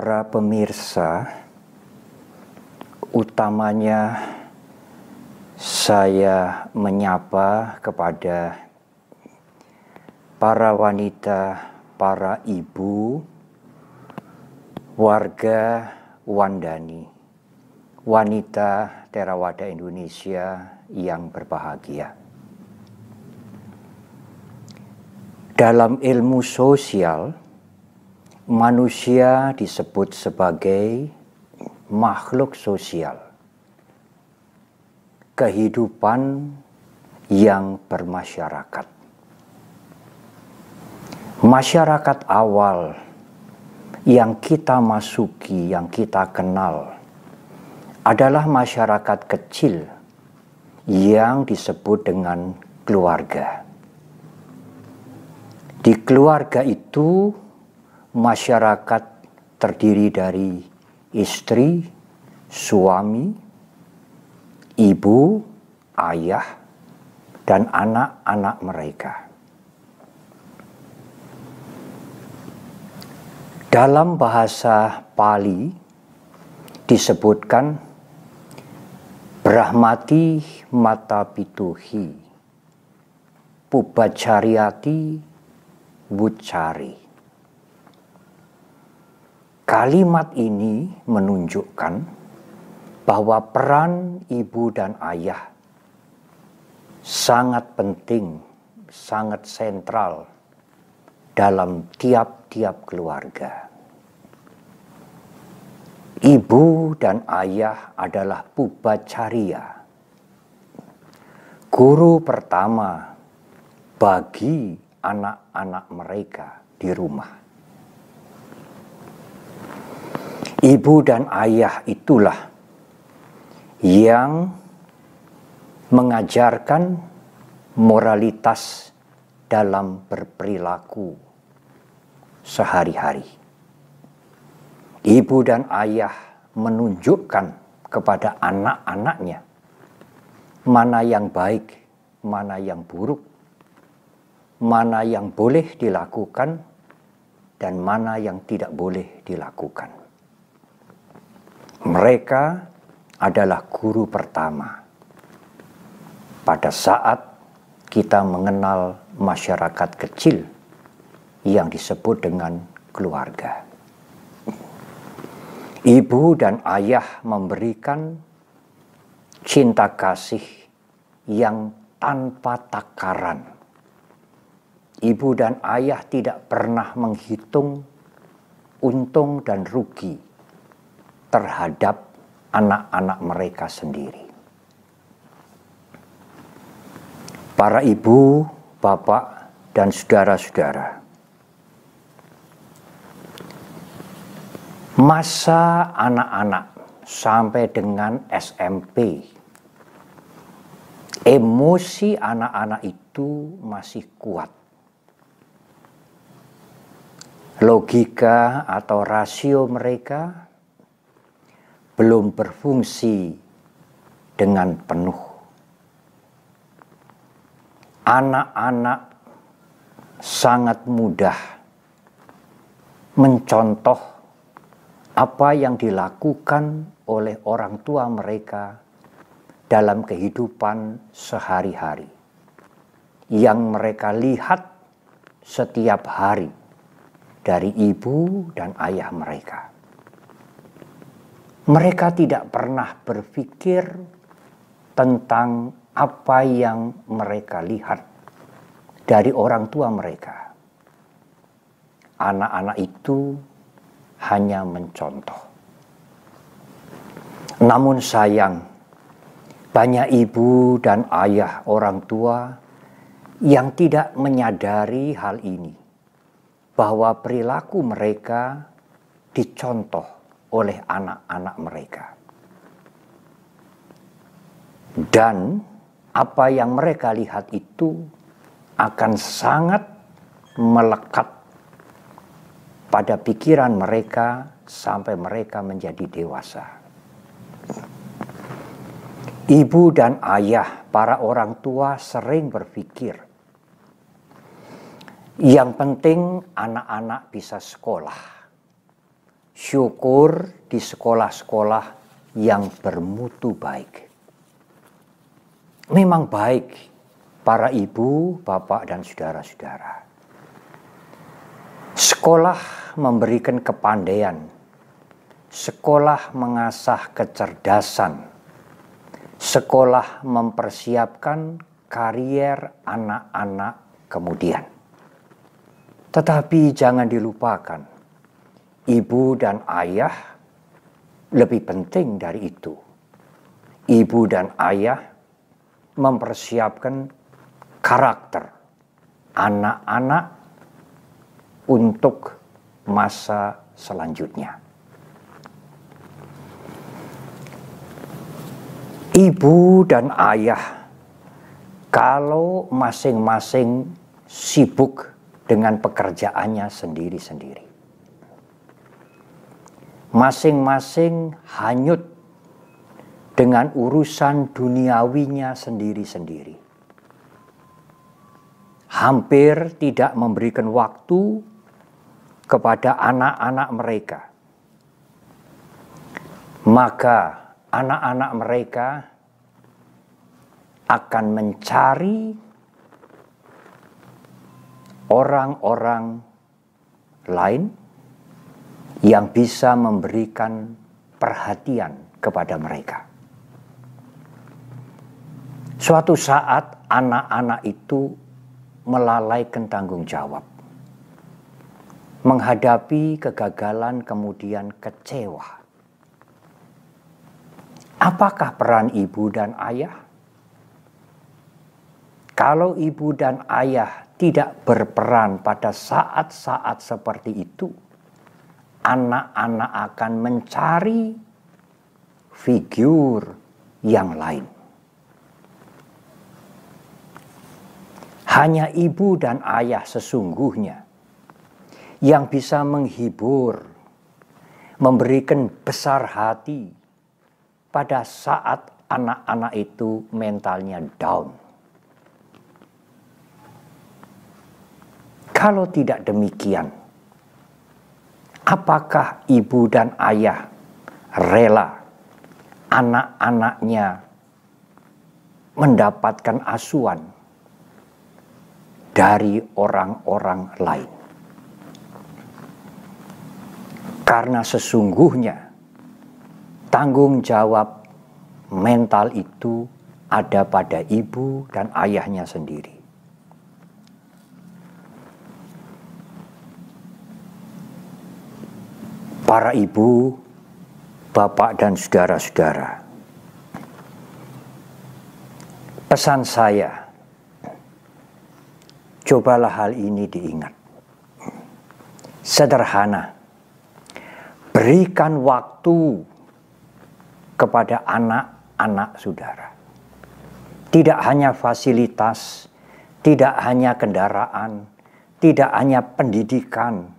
para pemirsa, utamanya saya menyapa kepada para wanita, para ibu, warga Wandani, wanita Terawada Indonesia yang berbahagia. Dalam ilmu sosial, manusia disebut sebagai makhluk sosial. Kehidupan yang bermasyarakat. Masyarakat awal yang kita masuki, yang kita kenal adalah masyarakat kecil yang disebut dengan keluarga. Di keluarga itu masyarakat terdiri dari istri, suami, ibu, ayah, dan anak-anak mereka. Dalam bahasa Pali disebutkan Brahmati mata pituhi Pubacariati Bucari Kalimat ini menunjukkan bahwa peran ibu dan ayah sangat penting, sangat sentral dalam tiap-tiap keluarga. Ibu dan ayah adalah pubacaria, guru pertama bagi anak-anak mereka di rumah. Ibu dan ayah itulah yang mengajarkan moralitas dalam berperilaku sehari-hari. Ibu dan ayah menunjukkan kepada anak-anaknya mana yang baik, mana yang buruk, mana yang boleh dilakukan, dan mana yang tidak boleh dilakukan. Mereka adalah guru pertama pada saat kita mengenal masyarakat kecil yang disebut dengan keluarga. Ibu dan ayah memberikan cinta kasih yang tanpa takaran. Ibu dan ayah tidak pernah menghitung untung dan rugi terhadap anak-anak mereka sendiri. Para ibu, bapak, dan saudara-saudara, masa anak-anak sampai dengan SMP, emosi anak-anak itu masih kuat. Logika atau rasio mereka belum berfungsi dengan penuh. Anak-anak sangat mudah mencontoh apa yang dilakukan oleh orang tua mereka dalam kehidupan sehari-hari yang mereka lihat setiap hari dari ibu dan ayah mereka. Mereka tidak pernah berpikir tentang apa yang mereka lihat dari orang tua mereka. Anak-anak itu hanya mencontoh. Namun sayang, banyak ibu dan ayah orang tua yang tidak menyadari hal ini, bahwa perilaku mereka dicontoh oleh anak-anak mereka. Dan apa yang mereka lihat itu akan sangat melekat pada pikiran mereka sampai mereka menjadi dewasa. Ibu dan ayah, para orang tua sering berpikir, yang penting anak-anak bisa sekolah syukur di sekolah-sekolah yang bermutu baik. Memang baik para ibu, bapak, dan saudara-saudara. Sekolah memberikan kepandaian, sekolah mengasah kecerdasan, sekolah mempersiapkan karier anak-anak kemudian. Tetapi jangan dilupakan, ibu dan ayah lebih penting dari itu. Ibu dan ayah mempersiapkan karakter anak-anak untuk masa selanjutnya. Ibu dan ayah, kalau masing-masing sibuk dengan pekerjaannya sendiri-sendiri. Masing-masing hanyut dengan urusan duniawinya sendiri-sendiri. Hampir tidak memberikan waktu kepada anak-anak mereka. Maka anak-anak mereka akan mencari orang-orang lain yang bisa memberikan perhatian kepada mereka. Suatu saat anak-anak itu melalaikan tanggung jawab. Menghadapi kegagalan kemudian kecewa. Apakah peran ibu dan ayah? Kalau ibu dan ayah tidak berperan pada saat-saat seperti itu, anak-anak akan mencari figur yang lain. Hanya ibu dan ayah sesungguhnya yang bisa menghibur, memberikan besar hati pada saat anak-anak itu mentalnya down Kalau tidak demikian, apakah ibu dan ayah rela anak-anaknya mendapatkan asuhan dari orang-orang lain? Karena sesungguhnya tanggung jawab mental itu ada pada ibu dan ayahnya sendiri. Para ibu, bapak, dan saudara-saudara. Pesan saya, cobalah hal ini diingat. Sederhana, berikan waktu kepada anak-anak saudara. Tidak hanya fasilitas, tidak hanya kendaraan, tidak hanya pendidikan,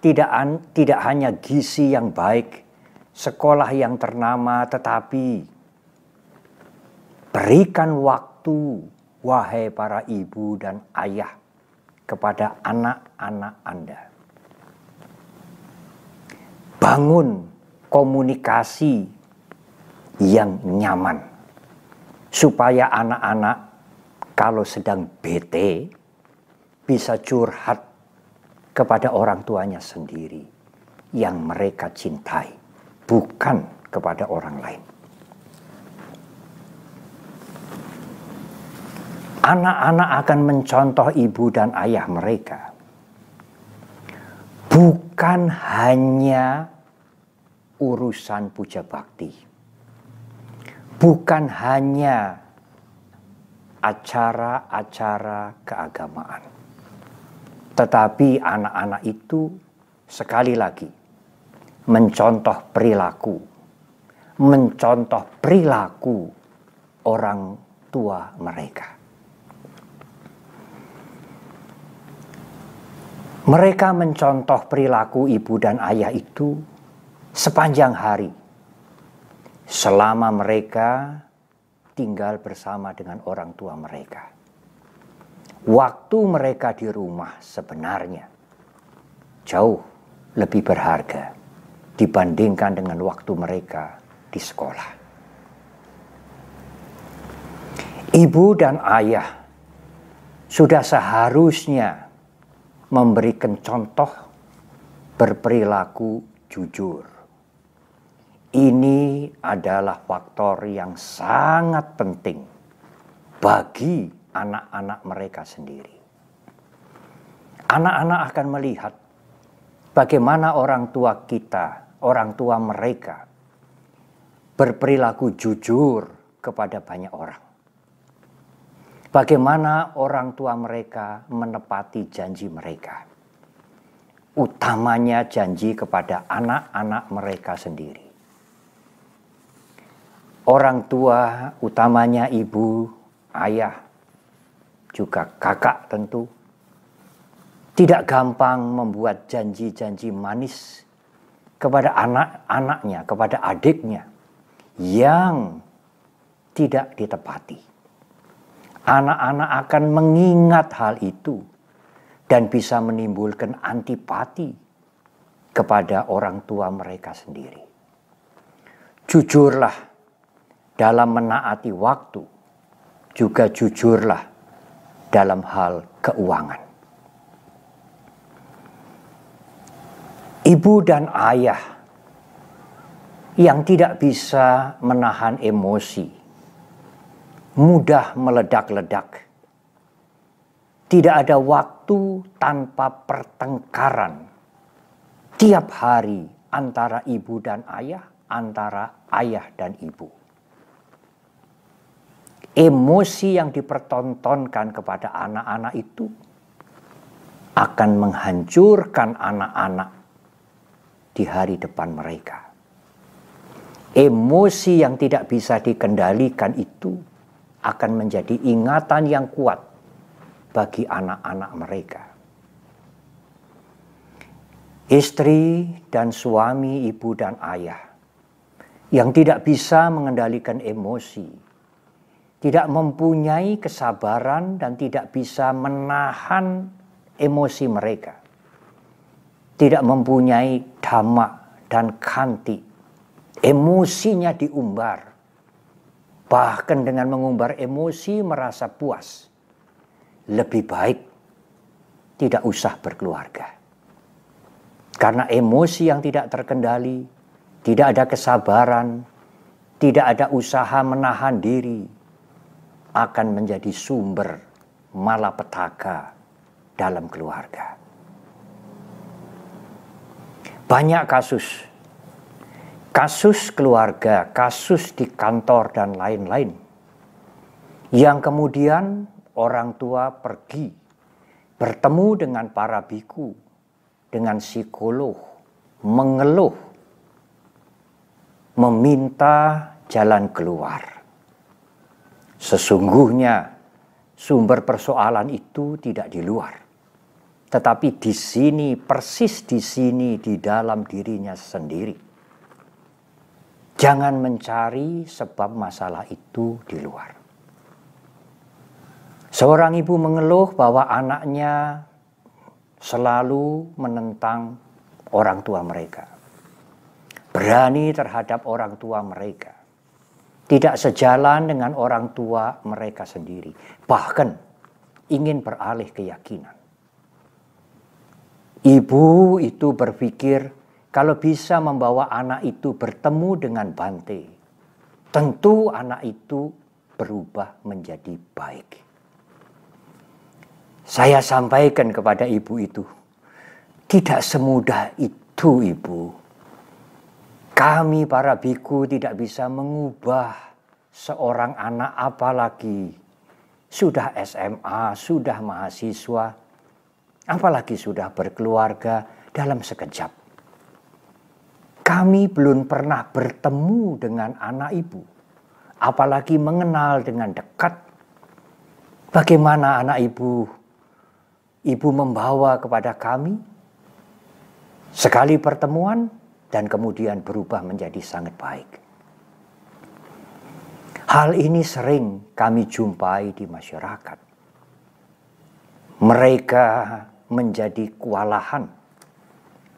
tidak, an, tidak hanya gizi yang baik, sekolah yang ternama, tetapi berikan waktu, wahai para ibu dan ayah, kepada anak-anak Anda. Bangun komunikasi yang nyaman, supaya anak-anak kalau sedang bete bisa curhat kepada orang tuanya sendiri yang mereka cintai, bukan kepada orang lain. Anak-anak akan mencontoh ibu dan ayah mereka, bukan hanya urusan puja bakti, bukan hanya acara-acara keagamaan tetapi anak-anak itu sekali lagi mencontoh perilaku, mencontoh perilaku orang tua mereka. Mereka mencontoh perilaku ibu dan ayah itu sepanjang hari, selama mereka tinggal bersama dengan orang tua mereka waktu mereka di rumah sebenarnya jauh lebih berharga dibandingkan dengan waktu mereka di sekolah. Ibu dan ayah sudah seharusnya memberikan contoh berperilaku jujur. Ini adalah faktor yang sangat penting bagi anak-anak mereka sendiri. Anak-anak akan melihat bagaimana orang tua kita, orang tua mereka berperilaku jujur kepada banyak orang. Bagaimana orang tua mereka menepati janji mereka. Utamanya janji kepada anak-anak mereka sendiri. Orang tua, utamanya ibu, ayah, juga kakak tentu, tidak gampang membuat janji-janji manis kepada anak-anaknya, kepada adiknya yang tidak ditepati anak-anak akan mengingat hal itu dan bisa menimbulkan antipati kepada orang tua mereka sendiri. Jujurlah dalam menaati waktu, juga jujurlah dalam hal keuangan. Ibu dan ayah yang tidak bisa menahan emosi mudah meledak-ledak. Tidak ada waktu tanpa pertengkaran. Tiap hari antara ibu dan ayah, antara ayah dan ibu. Emosi yang dipertontonkan kepada anak-anak itu akan menghancurkan anak-anak di hari depan mereka. Emosi yang tidak bisa dikendalikan itu akan menjadi ingatan yang kuat bagi anak-anak mereka. Istri dan suami, ibu dan ayah yang tidak bisa mengendalikan emosi, tidak mempunyai kesabaran dan tidak bisa menahan emosi mereka, tidak mempunyai dhamma dan kanti, emosinya diumbar, bahkan dengan mengumbar emosi merasa puas. Lebih baik tidak usah berkeluarga. Karena emosi yang tidak terkendali, tidak ada kesabaran, tidak ada usaha menahan diri, akan menjadi sumber malapetaka dalam keluarga. Banyak kasus kasus keluarga, kasus di kantor, dan lain-lain. Yang kemudian orang tua pergi bertemu dengan para biku, dengan psikolog, mengeluh, meminta jalan keluar. Sesungguhnya sumber persoalan itu tidak di luar, tetapi di sini, persis di sini, di dalam dirinya sendiri Jangan mencari sebab masalah itu di luar. Seorang ibu mengeluh bahwa anaknya selalu menentang orang tua mereka. Berani terhadap orang tua mereka. Tidak sejalan dengan orang tua mereka sendiri. Bahkan ingin beralih keyakinan. Ibu itu berpikir kalau bisa membawa anak itu bertemu dengan Bante, tentu anak itu berubah menjadi baik. Saya sampaikan kepada ibu itu, tidak semudah itu ibu. Kami para biku tidak bisa mengubah seorang anak apalagi sudah SMA, sudah mahasiswa, apalagi sudah berkeluarga dalam sekejap. Kami belum pernah bertemu dengan anak ibu, apalagi mengenal dengan dekat. Bagaimana anak ibu, ibu membawa kepada kami sekali pertemuan dan kemudian berubah menjadi sangat baik. Hal ini sering kami jumpai di masyarakat. Mereka menjadi kewalahan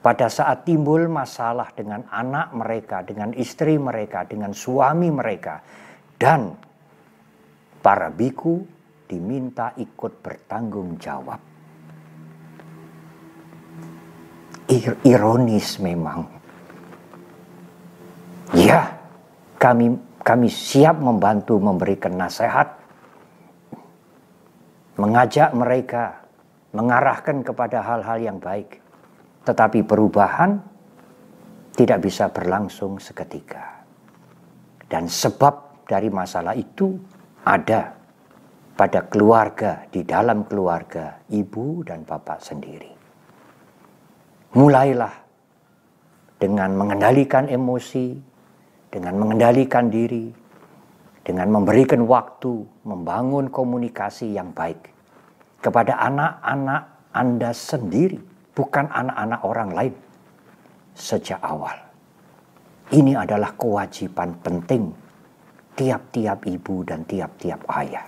pada saat timbul masalah dengan anak mereka, dengan istri mereka, dengan suami mereka, dan para biku diminta ikut bertanggung jawab. Ironis memang. Ya, kami kami siap membantu memberikan nasihat, mengajak mereka, mengarahkan kepada hal-hal yang baik. Tetapi perubahan tidak bisa berlangsung seketika. Dan sebab dari masalah itu ada pada keluarga, di dalam keluarga, ibu dan bapak sendiri. Mulailah dengan mengendalikan emosi, dengan mengendalikan diri, dengan memberikan waktu, membangun komunikasi yang baik kepada anak-anak Anda sendiri bukan anak-anak orang lain sejak awal. Ini adalah kewajiban penting tiap-tiap ibu dan tiap-tiap ayah.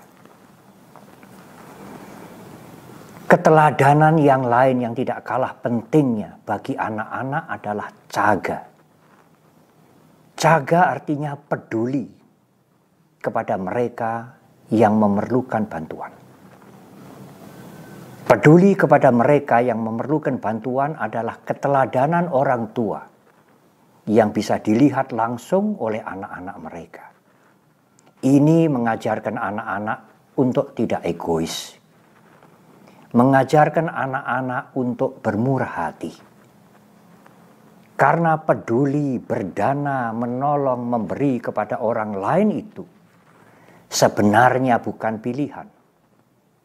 Keteladanan yang lain yang tidak kalah pentingnya bagi anak-anak adalah jaga. Jaga artinya peduli kepada mereka yang memerlukan bantuan. Peduli kepada mereka yang memerlukan bantuan adalah keteladanan orang tua yang bisa dilihat langsung oleh anak-anak mereka. Ini mengajarkan anak-anak untuk tidak egois, mengajarkan anak-anak untuk bermurah hati. Karena peduli, berdana, menolong, memberi kepada orang lain itu sebenarnya bukan pilihan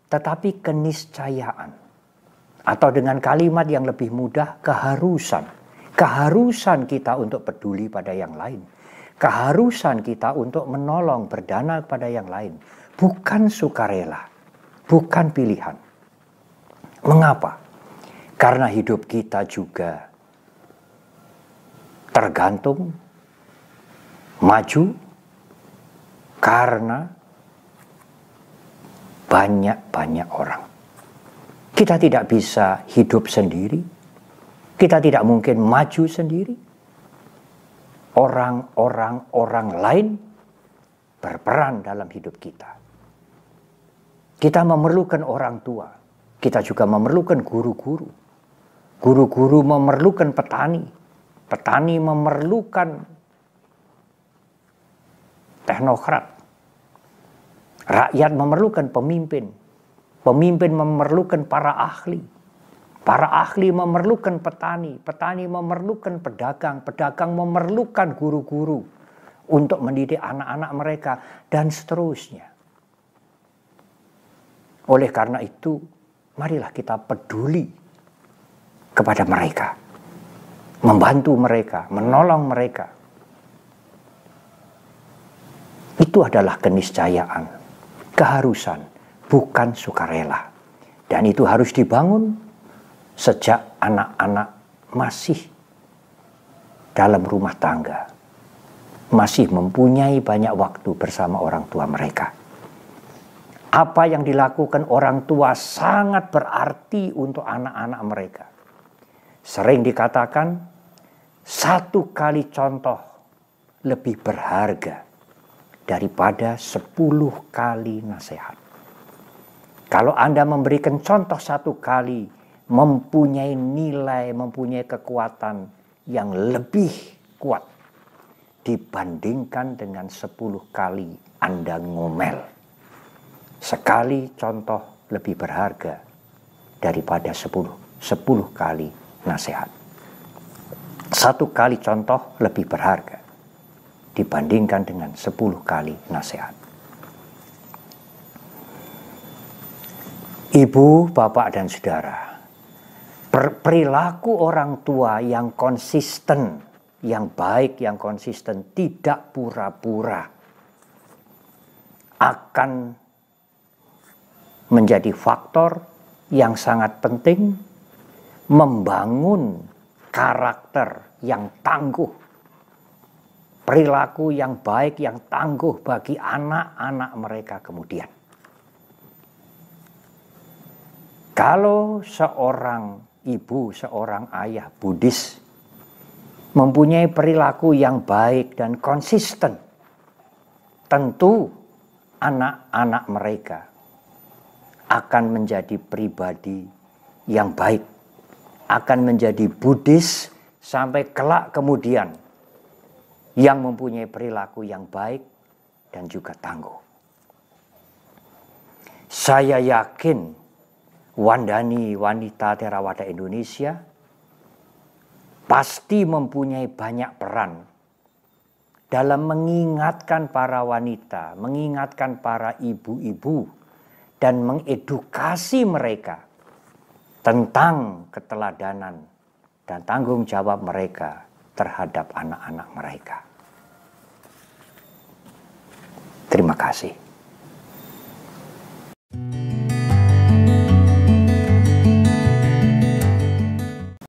tetapi keniscayaan. Atau dengan kalimat yang lebih mudah, keharusan. Keharusan kita untuk peduli pada yang lain. Keharusan kita untuk menolong, berdana kepada yang lain. Bukan sukarela, bukan pilihan. Mengapa? Karena hidup kita juga tergantung maju karena banyak-banyak orang. Kita tidak bisa hidup sendiri. Kita tidak mungkin maju sendiri. Orang-orang orang lain berperan dalam hidup kita. Kita memerlukan orang tua. Kita juga memerlukan guru-guru. Guru-guru memerlukan petani. Petani memerlukan teknokrat Rakyat memerlukan pemimpin. Pemimpin memerlukan para ahli. Para ahli memerlukan petani. Petani memerlukan pedagang. Pedagang memerlukan guru-guru untuk mendidik anak-anak mereka dan seterusnya. Oleh karena itu, marilah kita peduli kepada mereka. Membantu mereka, menolong mereka. Itu adalah keniscayaan keharusan, bukan sukarela. Dan itu harus dibangun sejak anak-anak masih dalam rumah tangga. Masih mempunyai banyak waktu bersama orang tua mereka. Apa yang dilakukan orang tua sangat berarti untuk anak-anak mereka. Sering dikatakan, satu kali contoh lebih berharga daripada sepuluh kali nasihat. Kalau Anda memberikan contoh satu kali, mempunyai nilai, mempunyai kekuatan yang lebih kuat dibandingkan dengan sepuluh kali Anda ngomel. Sekali contoh lebih berharga daripada sepuluh, sepuluh kali nasihat. Satu kali contoh lebih berharga dibandingkan dengan 10 kali nasihat. Ibu, bapak, dan saudara, perilaku orang tua yang konsisten, yang baik, yang konsisten, tidak pura-pura, akan menjadi faktor yang sangat penting membangun karakter yang tangguh perilaku yang baik, yang tangguh bagi anak-anak mereka kemudian. Kalau seorang ibu, seorang ayah Buddhis mempunyai perilaku yang baik dan konsisten, tentu anak-anak mereka akan menjadi pribadi yang baik, akan menjadi Buddhis sampai kelak kemudian yang mempunyai perilaku yang baik dan juga tangguh. Saya yakin Wandani wanita Theravada Indonesia pasti mempunyai banyak peran dalam mengingatkan para wanita, mengingatkan para ibu-ibu dan mengedukasi mereka tentang keteladanan dan tanggung jawab mereka terhadap anak-anak mereka. Terima kasih.